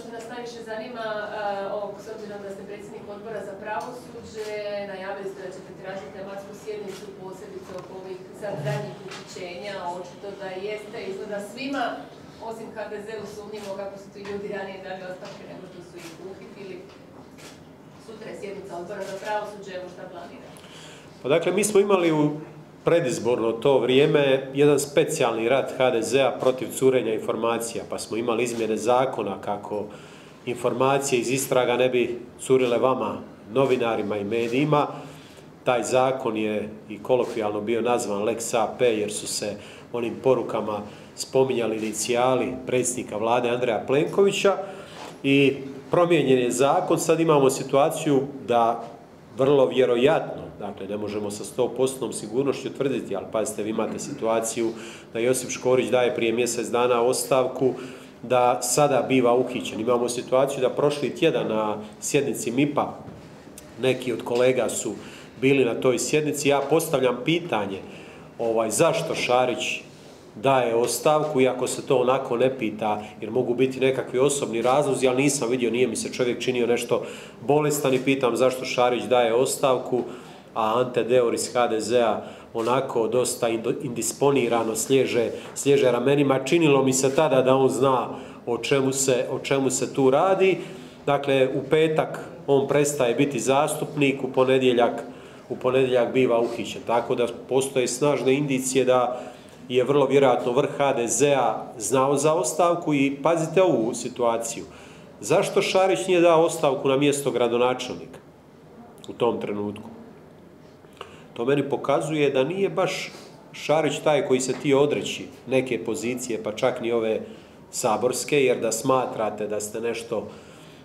što nas najviše zanima, ovog, s obzirom da ste predsjednik odbora za pravosuđe, najavili ste da ćete tražiti tematsku sjednicu posebice oko ovih sad zadnjih uhićenja, očito da jeste izgleda svima, osim HDZ-u sumnjivo kako su tu ljudi ranije dali ostavke nego što su ih uhitili. Sutra je sjednica odbora za pravosuđe, evo šta planira? Pa dakle, mi smo imali u predizborno to vrijeme jedan specijalni rat HDZ-a protiv curenja informacija, pa smo imali izmjene zakona kako informacije iz istraga ne bi curile vama, novinarima i medijima. Taj zakon je i kolokvijalno bio nazvan Lex AP jer su se onim porukama spominjali inicijali predsjednika vlade Andreja Plenkovića i promijenjen je zakon. Sad imamo situaciju da vrlo vjerojatno, dakle ne možemo sa 100% sigurnošću tvrditi, ali pazite, vi imate situaciju da Josip Škorić daje prije mjesec dana ostavku, da sada biva uhićen. Imamo situaciju da prošli tjedan na sjednici MIPA neki od kolega su bili na toj sjednici. Ja postavljam pitanje ovaj, zašto Šarić daje ostavku, iako se to onako ne pita, jer mogu biti nekakvi osobni razlozi, ali nisam vidio, nije mi se čovjek činio nešto bolestan i pitam zašto Šarić daje ostavku, a Ante Deur iz HDZ-a onako dosta indisponirano slježe, slježe ramenima. Činilo mi se tada da on zna o čemu se, o čemu se tu radi. Dakle, u petak on prestaje biti zastupnik, u ponedjeljak, u ponedjeljak biva uhićen. Tako da postoje snažne indicije da je vrlo vjerojatno vrh HDZ-a znao za ostavku i pazite ovu situaciju. Zašto Šarić nije dao ostavku na mjesto gradonačelnika u tom trenutku? To meni pokazuje da nije baš Šarić taj koji se ti odreći neke pozicije, pa čak ni ove saborske, jer da smatrate da ste nešto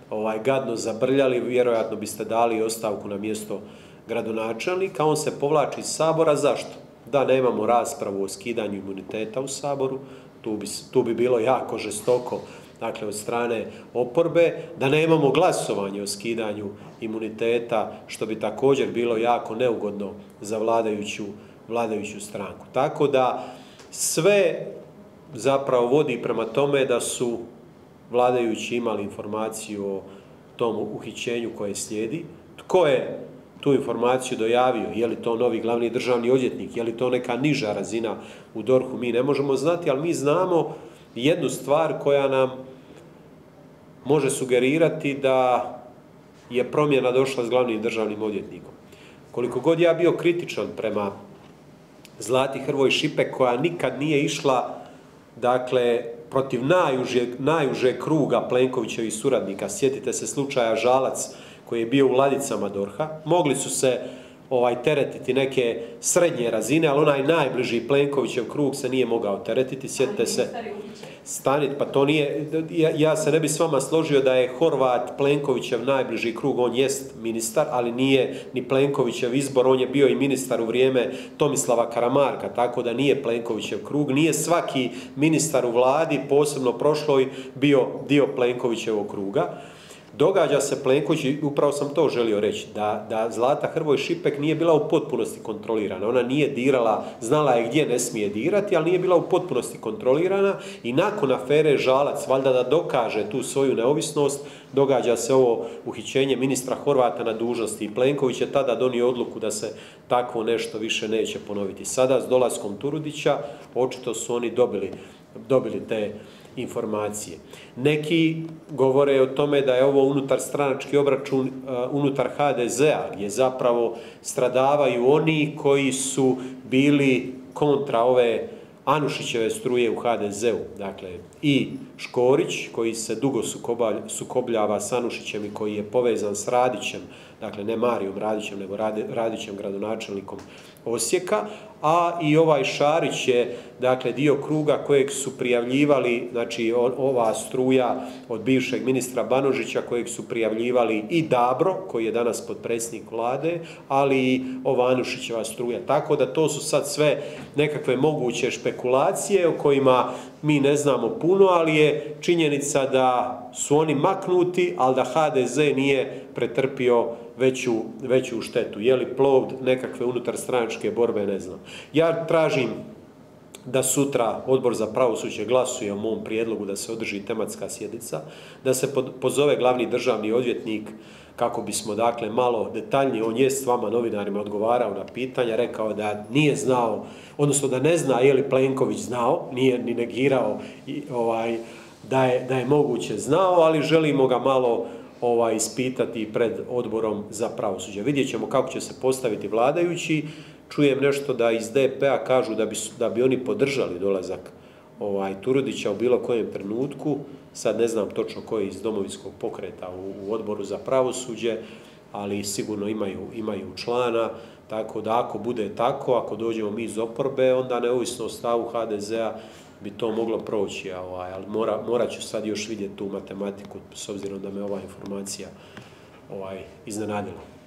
ovaj gadno zabrljali, vjerojatno biste dali ostavku na mjesto gradonačelnika. On se povlači iz sabora. Zašto? Da nemamo raspravu o skidanju imuniteta u Saboru, tu bi, tu bi bilo jako žestoko dakle od strane oporbe, da nemamo glasovanje o skidanju imuniteta, što bi također bilo jako neugodno za vladajuću, vladajuću stranku. Tako da sve zapravo vodi prema tome da su vladajući imali informaciju o tom uhićenju koje slijedi. Tko je tu informaciju dojavio, je li to novi glavni državni odvjetnik, je li to neka niža razina u DORH-u, mi ne možemo znati, ali mi znamo jednu stvar koja nam može sugerirati da je promjena došla s glavnim državnim odvjetnikom. Koliko god ja bio kritičan prema Zlati Hrvoj Šipek koja nikad nije išla dakle protiv najužeg, najužeg kruga Plenkovićevih suradnika, sjetite se slučaja Žalac koji je bio u ladicama Dorha, mogli su se ovaj teretiti neke srednje razine, ali onaj najbliži Plenkovićev krug se nije mogao teretiti, sjetite se. Stanit, pa to nije, ja, ja, se ne bi s vama složio da je Horvat Plenkovićev najbliži krug, on jest ministar, ali nije ni Plenkovićev izbor, on je bio i ministar u vrijeme Tomislava Karamarka, tako da nije Plenkovićev krug, nije svaki ministar u vladi, posebno prošloj, bio dio Plenkovićevog kruga. Događa se Plenković, upravo sam to želio reći, da, da Zlata Hrvoj Šipek nije bila u potpunosti kontrolirana. Ona nije dirala, znala je gdje ne smije dirati, ali nije bila u potpunosti kontrolirana i nakon afere Žalac, valjda da dokaže tu svoju neovisnost, događa se ovo uhićenje ministra Horvata na dužnosti i Plenković je tada donio odluku da se tako nešto više neće ponoviti. Sada s dolaskom Turudića očito su oni dobili, dobili te informacije. Neki govore o tome da je ovo unutar stranački obračun unutar HDZ-a gdje zapravo stradavaju oni koji su bili kontra ove Anušićeve struje u HDZ-u. Dakle, i Škorić koji se dugo sukobljava s Anušićem i koji je povezan s Radićem, dakle ne Marijom Radićem, nego Radićem gradonačelnikom Osijeka, a i ovaj Šarić je dakle dio kruga kojeg su prijavljivali, znači ova struja od bivšeg ministra Banožića kojeg su prijavljivali i Dabro, koji je danas podpredsjednik vlade, ali i ova Anušićeva struja. Tako da to su sad sve nekakve moguće špekulacije o kojima mi ne znamo puno, ali je činjenica da su oni maknuti, ali da HDZ nije pretrpio veću, veću štetu. Je li plod nekakve unutar stranačke borbe, ne znam. Ja tražim da sutra Odbor za pravosuđe glasuje o mom prijedlogu da se održi tematska sjednica, da se pozove glavni državni odvjetnik kako bismo dakle malo detaljnije, on je s vama novinarima odgovarao na pitanja, rekao da nije znao, odnosno da ne zna je li Plenković znao, nije ni negirao ovaj, da, je, da je moguće znao, ali želimo ga malo ovaj, ispitati pred odborom za pravosuđe. Vidjet ćemo kako će se postaviti vladajući. Čujem nešto da iz DP-a kažu da bi, da bi oni podržali dolazak ovaj, Turudića u bilo kojem trenutku. Sad ne znam točno koji iz domovinskog pokreta u, u odboru za pravosuđe, ali sigurno imaju, imaju člana. Tako da ako bude tako, ako dođemo mi iz oporbe, onda neovisno o stavu HDZ-a bi to moglo proći, ovaj, ali mora, morat ću sad još vidjeti tu matematiku s obzirom da me ova informacija ovaj, iznenadila.